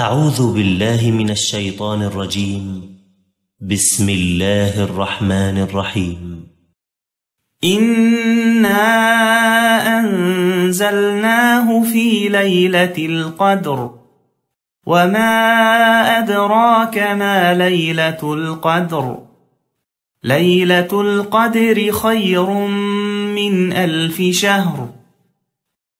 أعوذ بالله من الشيطان الرجيم. بسم الله الرحمن الرحيم. إنا أنزلناه في ليلة القدر. وما أدراك ما ليلة القدر. ليلة القدر خير من ألف شهر.